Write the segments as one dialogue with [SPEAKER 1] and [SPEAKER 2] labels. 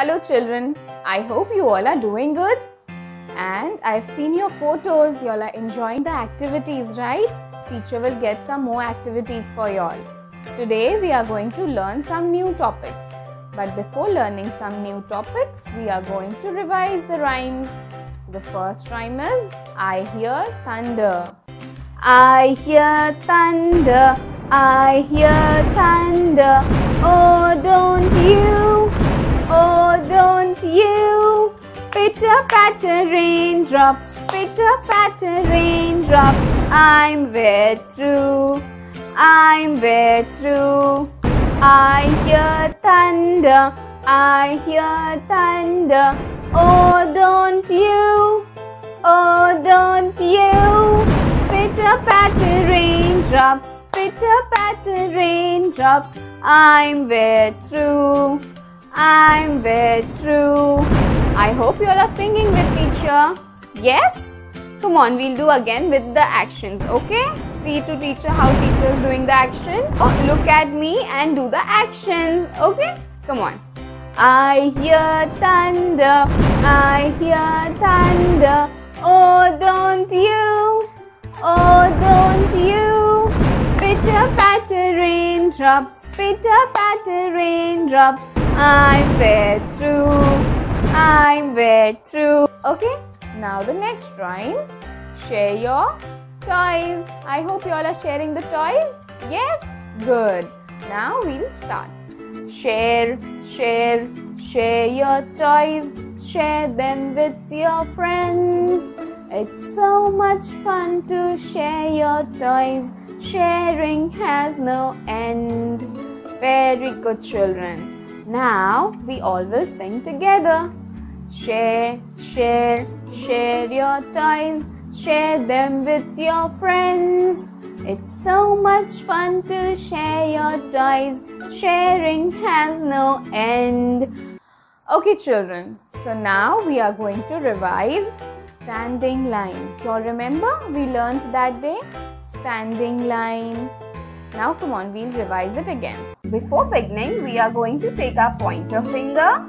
[SPEAKER 1] Hello children, I hope you all are doing good. And I've seen your photos, you all are enjoying the activities, right? Teacher will get some more activities for you all. Today we are going to learn some new topics. But before learning some new topics, we are going to revise the rhymes. So the first rhyme is I hear thunder. I hear thunder, I hear thunder. Oh, don't you, don't you. Pitter patter raindrops, pitter patter raindrops. I'm wet through, I'm wet through. I hear thunder, I hear thunder. Oh, don't you, oh, don't you. Pitter patter raindrops, pitter patter raindrops. I'm wet through, I'm through. I hope you all are singing with teacher. Yes? Come on, we'll do again with the actions, okay? See to teacher how teacher is doing the action. Oh, look at me and do the actions, okay? Come on. I hear thunder, I hear thunder. Oh, don't you? Oh, don't you? Patter raindrops, pitter patter raindrops. I'm wet through, I'm wet through. Okay, now the next rhyme. Share your toys. I hope you all are sharing the toys. Yes? Good. Now we'll start. Share, share, share your toys. Share them with your friends. It's so much fun to share your toys. Sharing has no end. Very good, children. Now we all will sing together. Share, share, share your toys. Share them with your friends. It's so much fun to share your toys. Sharing has no end. Okay, children. So now we are going to revise standing line. You all remember we learned that day? Standing line. Now come on, we'll revise it again. Before beginning, we are going to take our pointer finger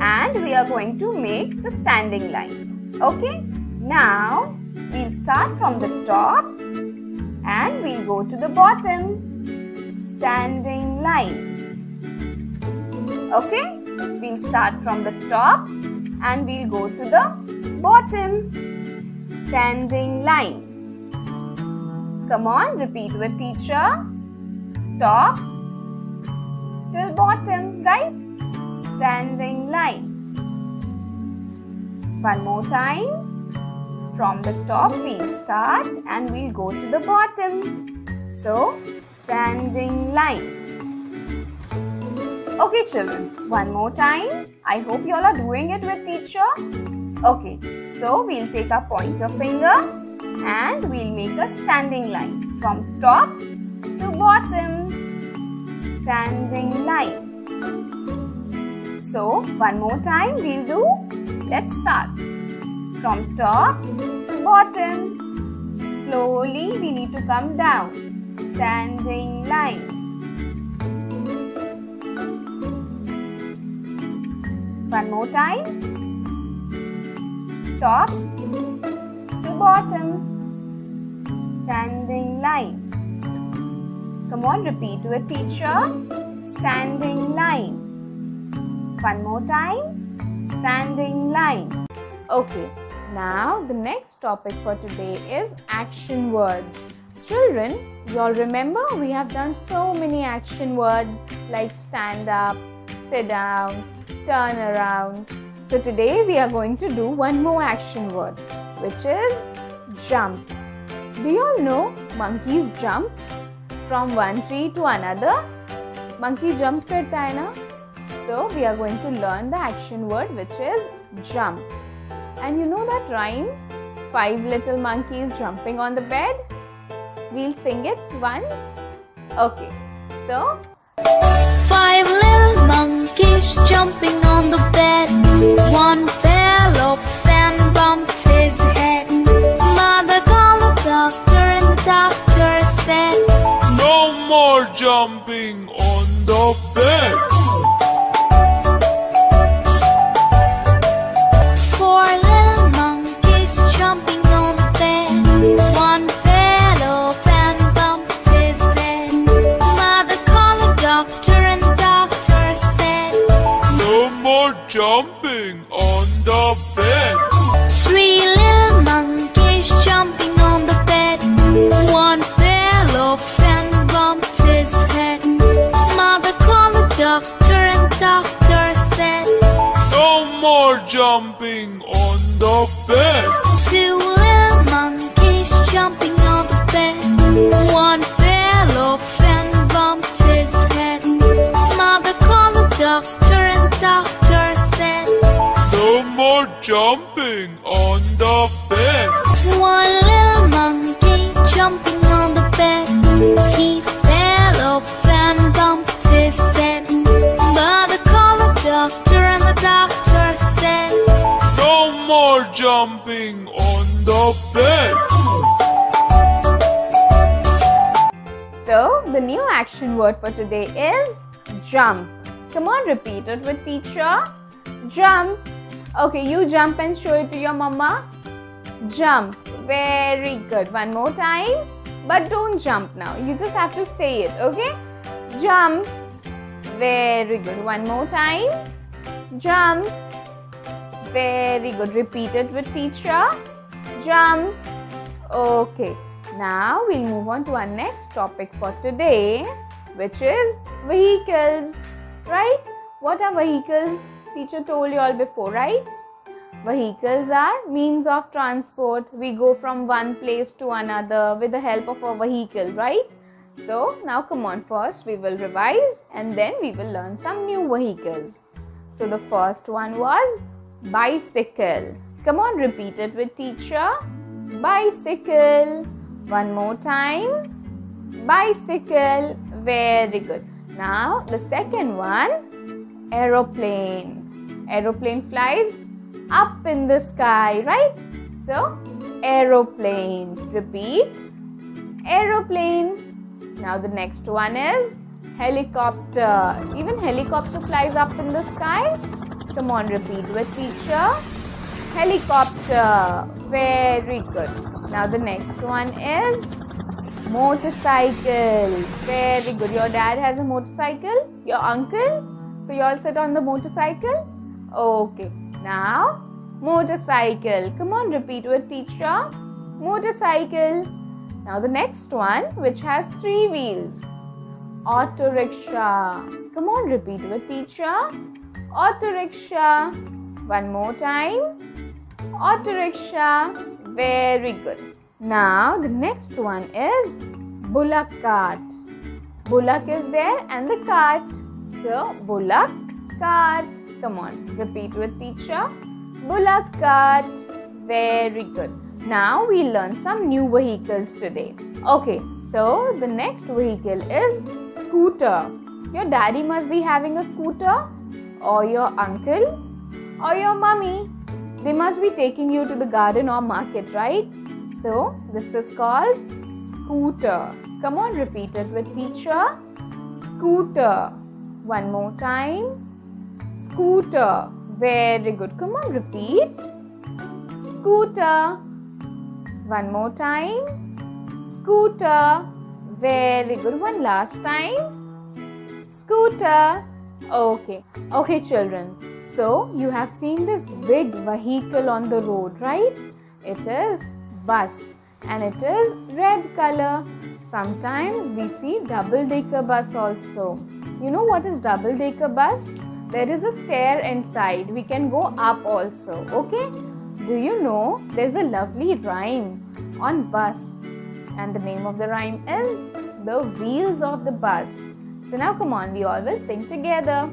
[SPEAKER 1] and we are going to make the standing line. Okay? Now, we'll start from the top and we'll go to the bottom. Standing line. Okay? We'll start from the top and we'll go to the bottom. Standing line. Come on, repeat with teacher. Top till bottom, right? Standing line. One more time. From the top we'll start and we'll go to the bottom. So, standing line. Okay children, one more time. I hope you all are doing it with teacher. Okay, so we'll take our pointer finger and we'll make a standing line from top to bottom. Standing line. So, one more time we'll do. Let's start. From top to bottom. Slowly we need to come down. Standing line. One more time. Top to bottom. Standing line. Come on, repeat with teacher. Standing line. One more time. Standing line. Okay, now the next topic for today is action words. Children, you all remember we have done so many action words like stand up, sit down, turn around. So today we are going to do one more action word which is jump. Do you all know monkeys jump from one tree to another? Monkey jump करता है ना? So we are going to learn the action word which is jump. And you know that rhyme? Five little monkeys jumping on the bed? We'll sing it once. Okay. So
[SPEAKER 2] Five little monkeys jumping on the bed. One fell off
[SPEAKER 3] jumping on the bed.
[SPEAKER 2] Four little monkeys jumping on the bed. One fell off and bumped his head. Mother called the doctor and doctor said,
[SPEAKER 3] No more jumping on the bed. Jumping on the bed.
[SPEAKER 2] Two little monkeys jumping on the bed. One fell off and bumped his head. Mother called the doctor and doctor said,
[SPEAKER 3] No more jumping on the bed.
[SPEAKER 2] Jumping on the bed.
[SPEAKER 1] So, the new action word for today is jump. Come on, repeat it with teacher. Jump. Okay, you jump and show it to your mama. Jump. Very good. One more time. But don't jump now. You just have to say it, okay? Jump. Very good. One more time. Jump. Very good. Repeat it with teacher. Jump. Okay. Now we'll move on to our next topic for today, which is vehicles. Right? What are vehicles? Teacher told you all before, right? Vehicles are means of transport. We go from one place to another with the help of a vehicle, right? So now come on, first we will revise and then we will learn some new vehicles. So the first one was bicycle. Come on, repeat it with teacher. Bicycle. One more time. Bicycle. Very good. Now the second one, aeroplane. Aeroplane flies up in the sky, right? So, aeroplane. Repeat. Aeroplane. Now the next one is helicopter. Even helicopter flies up in the sky. Come on, repeat with teacher. Helicopter. Very good. Now the next one is motorcycle. Very good. Your dad has a motorcycle? Your uncle? So you all sit on the motorcycle? Okay. Now motorcycle. Come on, repeat with teacher. Motorcycle. Now the next one which has three wheels. Auto rickshaw. Come on, repeat with teacher. Auto rickshaw. One more time. Auto rickshaw. Very good. Now the next one is bullock cart. Bullock is there and the cart. So bullock cart. Come on, repeat with teacher. Bullock cart. Very good. Now we learn some new vehicles today. Okay, so the next vehicle is scooter. Your daddy must be having a scooter or your uncle or your mummy. They must be taking you to the garden or market, right? So, this is called scooter. Come on, repeat it with teacher. Scooter. One more time. Scooter. Very good. Come on, repeat. Scooter. One more time. Scooter. Very good. One last time. Scooter. Okay. Okay, children. So, you have seen this big vehicle on the road, right? It is bus and it is red color. Sometimes we see double decker bus also. You know what is double decker bus? There is a stair inside. We can go up also. Okay? Do you know there's a lovely rhyme on bus? And the name of the rhyme is The Wheels of the Bus. So now come on, we always sing together.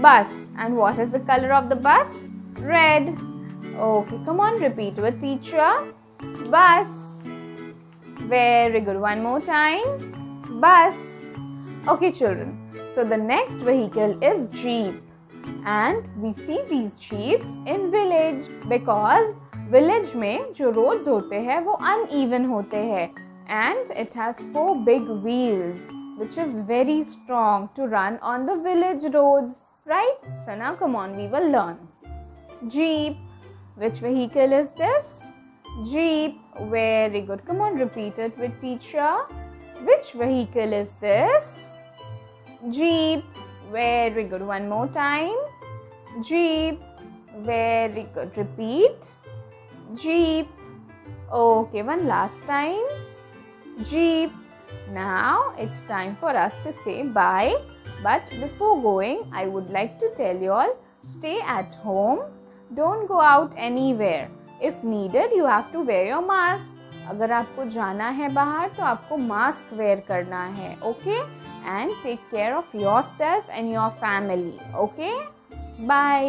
[SPEAKER 2] Bus. And
[SPEAKER 1] what is the color of the bus? Red. Okay, come on, repeat with teacher. Bus. Very good. One more time. Bus. Okay, children. So the next vehicle is Jeep. And we see these Jeeps in village because village में जो roads होते हैं वो uneven होते हैं and it has four big wheels which is very strong to run on the village roads right? So now come on we will learn. Jeep which vehicle is this? Jeep very good come on repeat it with teacher. Which vehicle is this? Jeep very good one more time. Jeep very good repeat. Jeep okay one last time. Jeep now it's time for us to say bye. But before going, I would like to tell you all stay at home. Don't go out anywhere. If needed, you have to wear your mask. अगर आपको जाना है बाहर तो आपको mask wear करना है okay and take care of yourself and your family okay bye